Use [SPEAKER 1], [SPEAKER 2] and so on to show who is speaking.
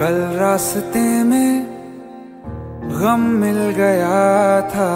[SPEAKER 1] कल रास्ते में गम मिल गया था।